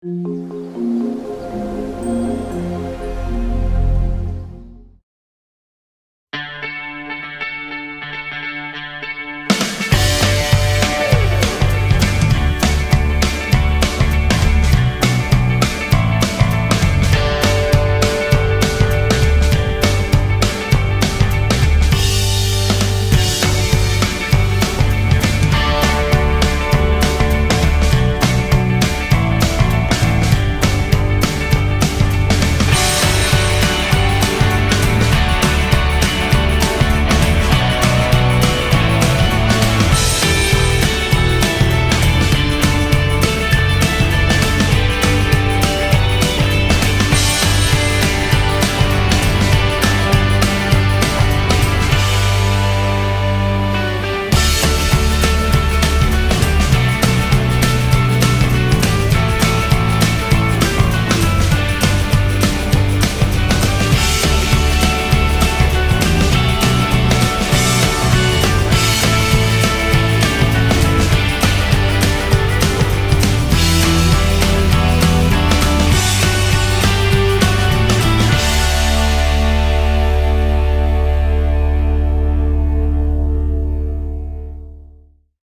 Música